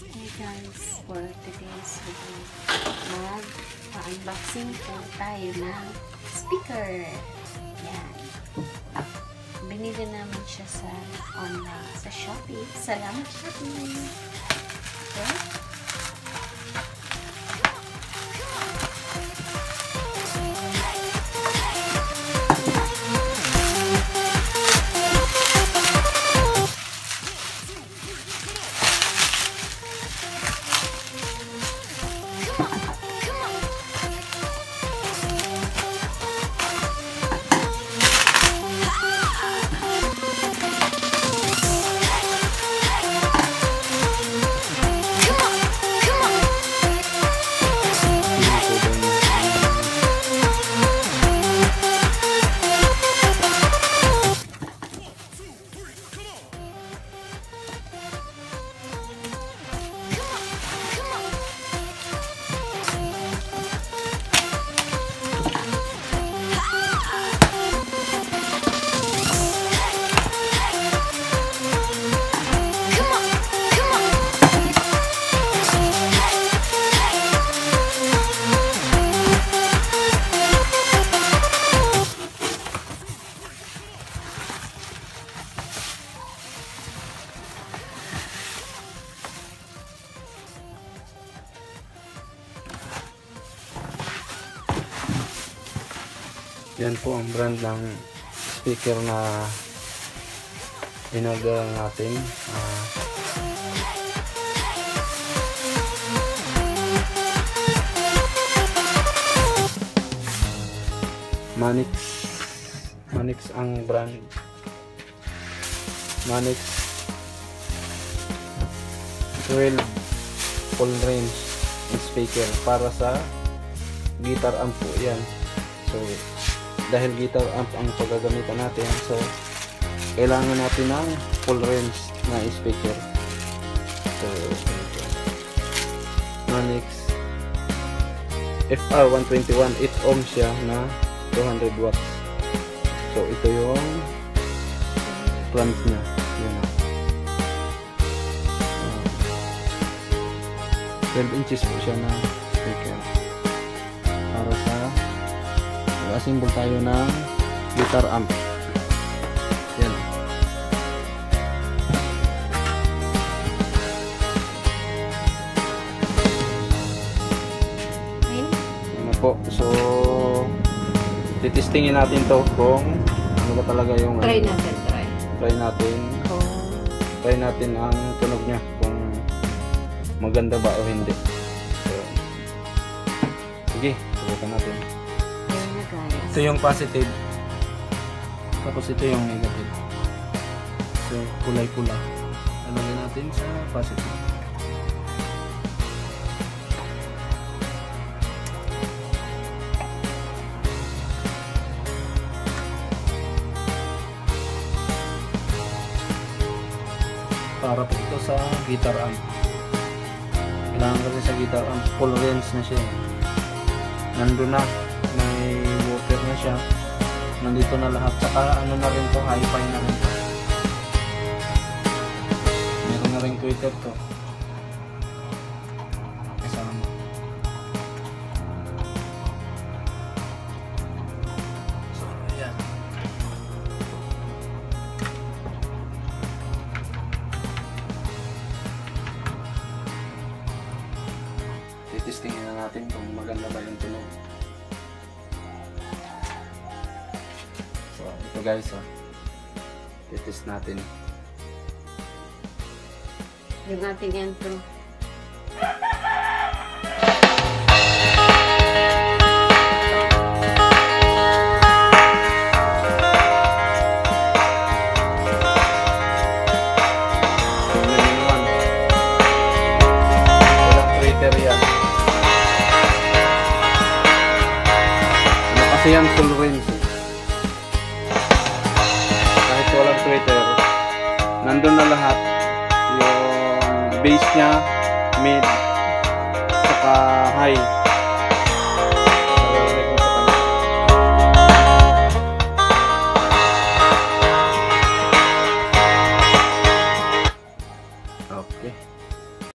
Hey guys, for today's video, mag-unboxing po tayo ng speaker. Yan. Binili namin siya sa online, sa Shopee. Salamat Shopee! Okay? Yan po ang brand ng speaker na in-order natin. Ah, Manix. Manix ang brand. Manix. 12 full range speaker para sa guitar amp po yan. So dahil guitar amp ang paggagamitan natin so kailangan natin ng full range na speaker so. Manix FR121 8 ohm siya na 200 watts so ito yung plant niya yan o. Ah. 12 inches po siya na speaker mag-assemble tayo ng guitar amp yan. Yan na po. So, titestingin natin to kung ano ba talaga yung Try natin, try. try natin Kung try natin ang tunog niya kung maganda ba o hindi. So, sige, subukan natin. Ito yung positive. Tapos ito yung negative. So, kulay-pula. Alagay natin sa positive. Para po ito sa guitar amp. Kailangan kasi sa guitar amp, full range na siya. Nandun na, may woofer na siya. Nandito na lahat. Saka ano na rin to, hi-fi na rin. Meron na rin Twitter to. Kasama. So, ayan. Titistingin na natin kung maganda ba yung tunog. Ito guys, oh. Titest natin. Yung ating yan. Ano kasi yan full range nandun na lahat. Yung bass niya, mid, saka high.